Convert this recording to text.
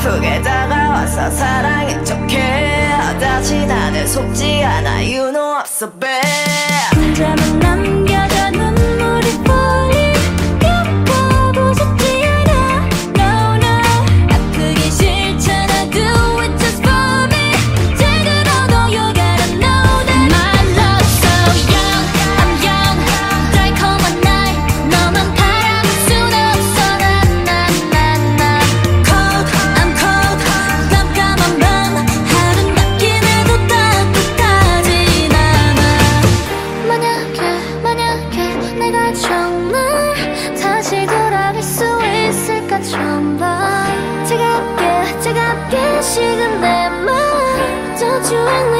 아프게 다가와서 사랑인 척해. 다시 다들 속지 않아. 유노 없어 babe you